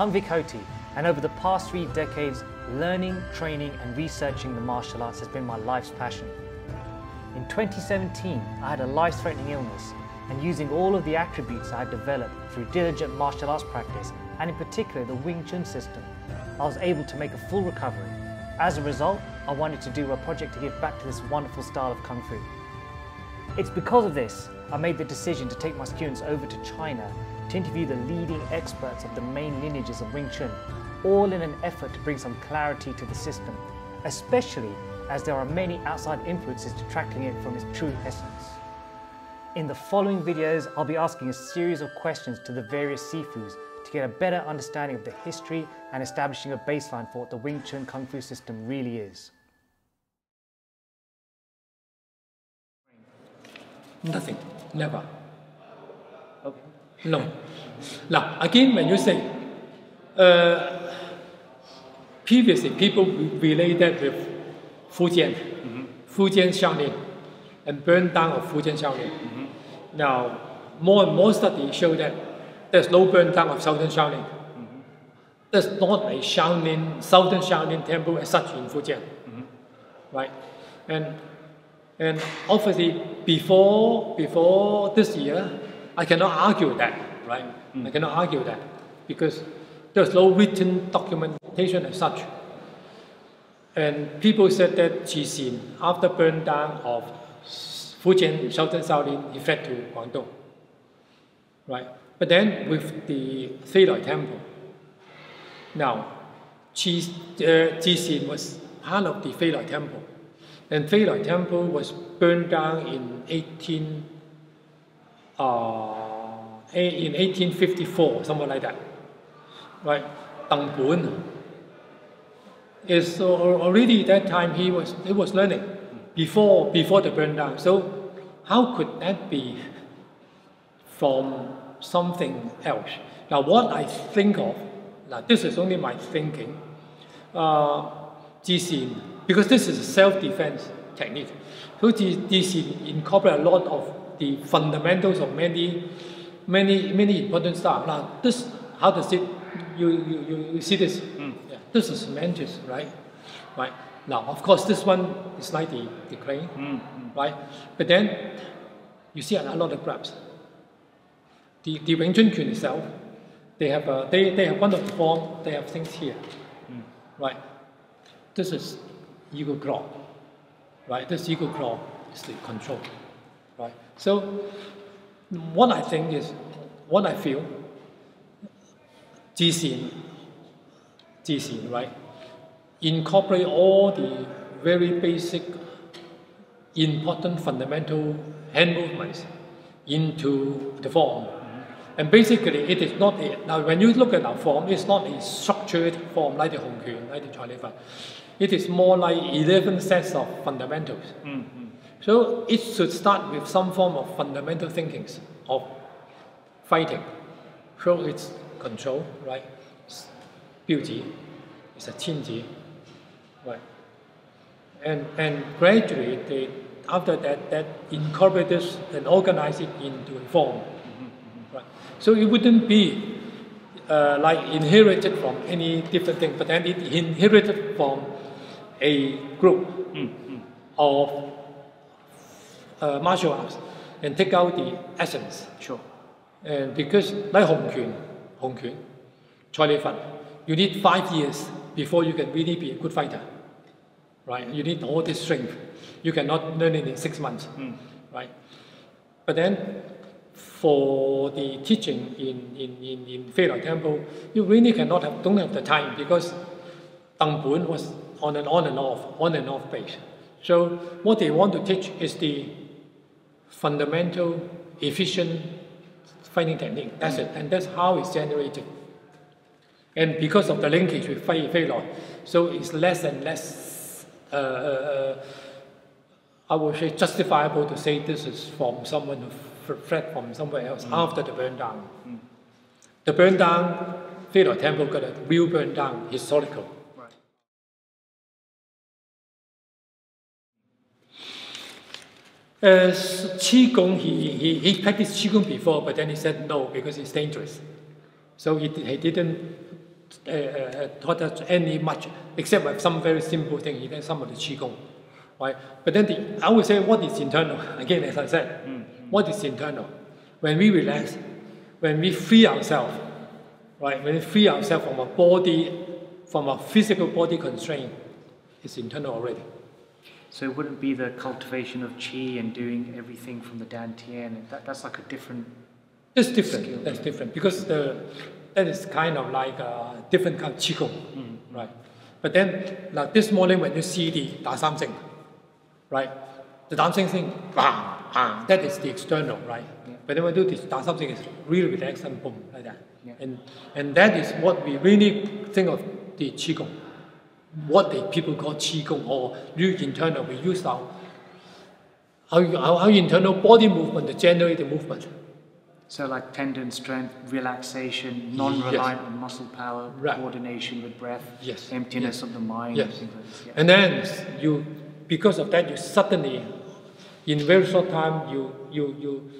I'm Vik Hothi, and over the past three decades, learning, training, and researching the martial arts has been my life's passion. In 2017, I had a life-threatening illness, and using all of the attributes I had developed through diligent martial arts practice, and in particular the Wing Chun system, I was able to make a full recovery. As a result, I wanted to do a project to give back to this wonderful style of Kung Fu. It's because of this, I made the decision to take my students over to China to interview the leading experts of the main lineages of Wing Chun, all in an effort to bring some clarity to the system, especially as there are many outside influences detracting it from its true essence. In the following videos, I'll be asking a series of questions to the various Sifus to get a better understanding of the history and establishing a baseline for what the Wing Chun Kung Fu system really is. Nothing, never. No. Now, again, when you say, uh, previously people related with Fujian, mm-hmm. Fujian Shaolin, and burn down of Fujian Shaolin. Mm-hmm. Now, more and more studies show that there's no burn down of Southern Shaolin. Mm-hmm. There's not a Shaolin, Southern Shaolin temple as such in Fujian. Right? And and obviously, before before this year, I cannot argue that, right? Mm. I cannot argue that because there's no written documentation as such. And people said that Jixin, after burn down of Fujian Southern Shaolin, he fled to Guangdong, right? But then with the Feiloi Temple, now Jixin uh, was part of the Feiloi Temple. And Feiloi Temple was burned down in 18, uh, in 1854, something like that. Right? Deng Bun is already that time he was he was learning before before the burn down. So how could that be from something else? Now what I think of, now this is only my thinking, uh, because this is a self-defense technique. So this incorporate a lot of the fundamentals of many, many, many important stuff. Now, this, how does it, you, you, you see this? Mm. Yeah, this is semantics, right? Right. Now, of course, this one is like the, the crane, mm. right? But then, you see a lot of grabs. The, the Wing Chun Quan itself, they have, a, they, they have one of the form, they have things here, mm. right? This is eagle claw, right? This eagle claw is the control, right? So what I think is, what I feel, Jixin, Jixin, right? Incorporate all the very basic, important fundamental hand movements into the form. And basically, it is not a, now when you look at our form, it's not a structured form like the Hong Quan, like the Fan. It is more like 11 sets of fundamentals. Mm -hmm. So it should start with some form of fundamental thinkings of fighting. So it's control, right? Beauty, it's a qinji, right? And, and gradually, they, after that, that incorporates and organize it into a form. Mm -hmm. Right? So it wouldn't be uh, like inherited from any different thing, but then it inherited from a group mm, mm. of uh, martial arts and take out the essence. Sure. And because like Hong Quan, Hong Quan, Choi Li Fat, you need five years before you can really be a good fighter. Right? You need all this strength. You cannot learn it in six months. Mm. Right? But then for the teaching in, in, in, in Feiloi Temple, you really cannot have, don't have the time because Tang Bun was on and on and off, on and off base. So what they want to teach is the fundamental, efficient fighting technique. That's it, and that's how it's generated. And because of the linkage with Fei Fei Loi, so it's less and less, uh, uh, uh, I would say, justifiable to say this is from someone who fled from somewhere else mm. after the burn down. Mm. The burn down, Fei Loi Temple got a real burn down, historical. Uh, Qigong, he, he, he practiced Qigong before, but then he said no because it's dangerous. So he, he didn't uh, uh, taught us any much, except some very simple thing. He did some of the qigong, right? But then the, I would say what is internal again, as I said, what is internal? When we relax, when we free ourselves, right? When we free ourselves from our body, from our physical body constraint, it's internal already. So it wouldn't be the cultivation of qi and doing everything from the dantian. That, that's like a different. That's different. Skill. That's different because the that is kind of like a different kind of qigong, mm. right? But then, like this morning when you see the Da Sam Sing, right? The dancing thing, bang, bang, that is the external, right? But then when you do this Da Sam Sing, it's really relaxed and boom, like that. Yeah. And, and that is what we really think of the qigong. What the people call qigong or you internal, we use our, our, our, our internal body movement to generate the movement. So like tendon strength, relaxation, non-reliant on muscle power, Right. coordination with breath, Yes. emptiness Yes. of the mind, Yes. like. Yeah. And then you, because of that, you suddenly, in very short time, you you you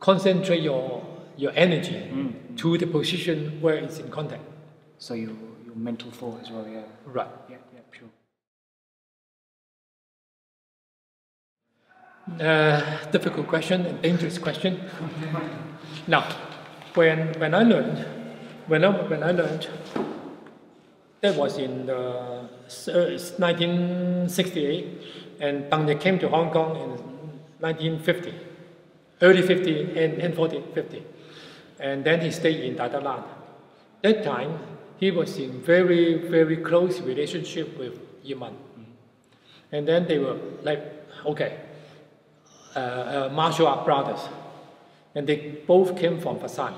concentrate your your energy mm. to the position where it's in contact. So your, your mental thought as well, yeah. Right. Yeah, yeah, sure. Uh, difficult question, a dangerous question. now, when when I learned, when I when I learned, that was in the uh, 1968, and Deng came to Hong Kong in 1950, early 50 and, and 40, 50. And then he stayed in Lan. That time, he was in very, very close relationship with Yip Man. And then they were like, okay, uh, uh, martial art brothers. And they both came from Fasan.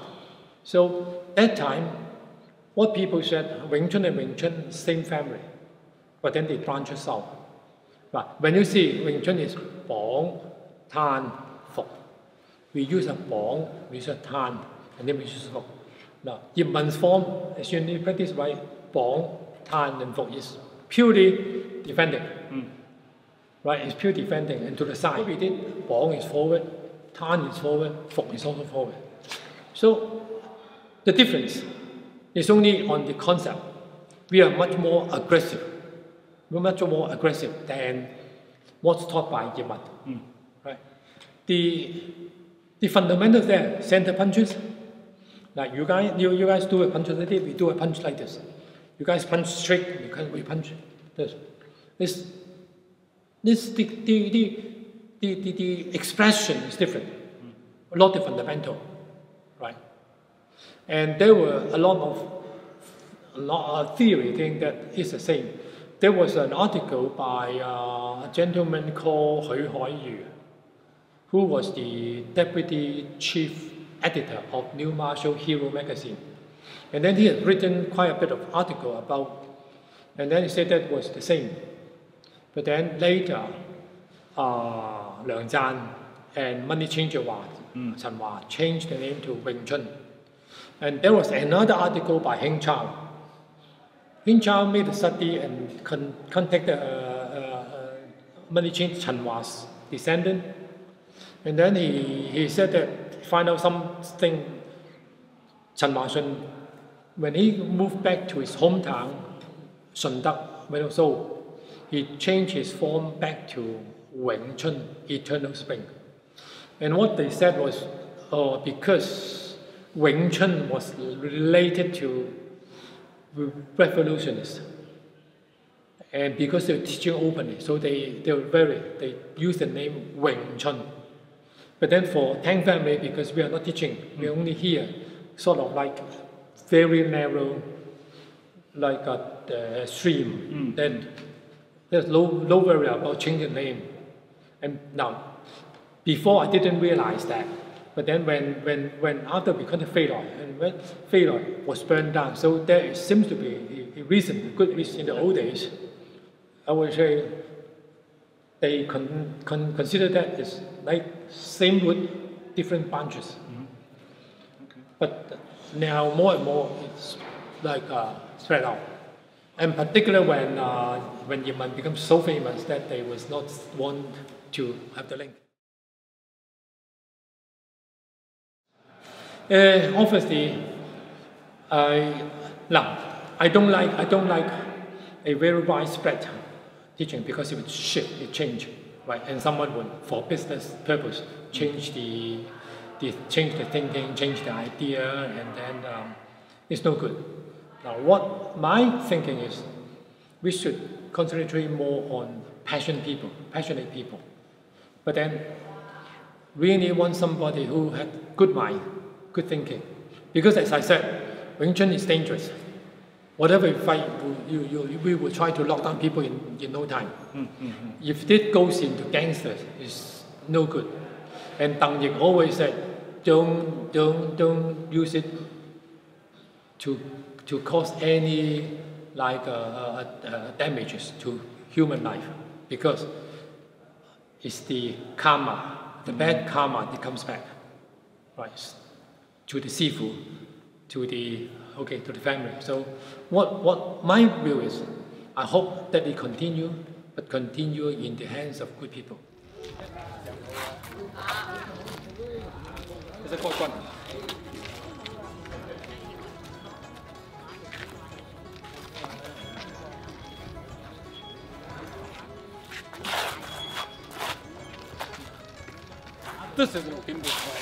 So that time, what people said, Wing Chun and Wing Chun, same family. But then they branched out. But when you see Wing Chun is Bong, Tan, Fok. We use a Bong, we use a Tan, and then we use Fok. Now, Yip Man's form, as you practice right, Bong, Tan, and Fok is purely defending. Hmm. Right, it's pure defending and to the side. What we did, Bong is forward, Tan is forward, Fok is also forward. So the difference is only on the concept. We are much more aggressive. We're much more aggressive than what's taught by Yip Man. Hmm. Right? The, the fundamentals there, center punches, like you guys, you, you guys do a punch like this, we do a punch like this. You guys punch straight, can, we punch this. This, this the, the, the, the, the, expression is different. A lot of fundamental, right? And there were a lot of a lot of theory think that it's the same. There was an article by uh, a gentleman called Hui Haiyu, who was the deputy chief editor of New Martial Hero magazine. And then he had written quite a bit of article about, and then he said that was the same. But then later, uh, Liang Zhan and money changer Chen Hua changed the name to Wing Chun. And there was another article by Heng Chao. Heng Chao made a study and con- contacted uh, uh, uh, money changer Chen Hua's descendant. And then he, he said that find out something Chen Hua Shun, when he moved back to his hometown, Sun Dak, when also he changed his form back to Wing Chun, Eternal Spring. And what they said was, oh, because Wing Chun was related to revolutionists. And because they were teaching openly, so they, they were very, they used the name Wing Chun. But then for Tang family, because we are not teaching, we only here, sort of like very narrow, like a uh, stream. Then there's no, no worry about changing name. And now, before I didn't realize that. But then when, when, when after we Fei Loi, and when Loi was burned down, so there seems to be a, a reason, a good reason in the old days. I would say they con, con, consider that as like same root, different branches. But now more and more it's like uh, spread out. And particularly when uh, when Yip Man becomes so famous that they was not want to have the link. Uh, obviously, I now I don't like I don't like a very widespread teaching because it would shift, it change, right? And someone would, for business purpose, change the, the change the thinking, change the idea, and then um, it's no good. Now, what my thinking is, we should concentrate more on passionate people, passionate people. But then, really want somebody who had good mind, good thinking. Because as I said, Wing Chun is dangerous. Whatever you fight, you, you, you, we will try to lock down people in, in no time. If this goes into gangsters, it's no good. And Tang Yik always said, don't, don't, don't use it to, to cause any like uh, uh, uh, damages to human life because it's the karma, the bad karma that comes back, right, to the sifu, to the okay, to the family. So, what, what my view is, I hope that it continue, but continue in the hands of good people. This is no English.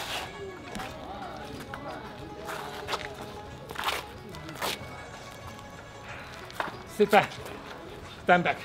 Sit back. Stand back.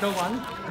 Go one.